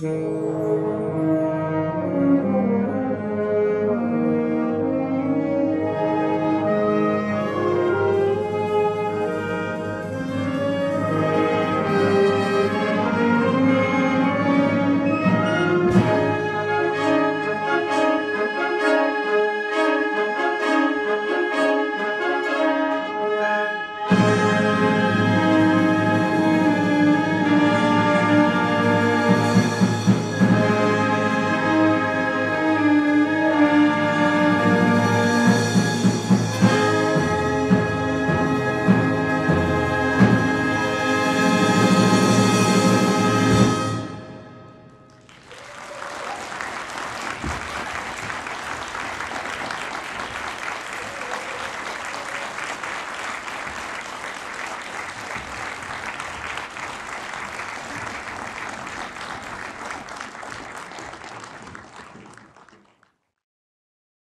Mm-hmm.